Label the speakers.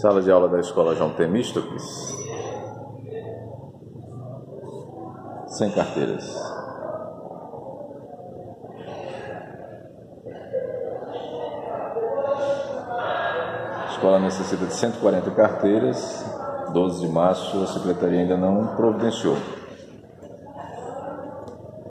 Speaker 1: Sala de aula da escola João Temístocles. Sem carteiras. A escola necessita de 140 carteiras. 12 de março a secretaria ainda não providenciou.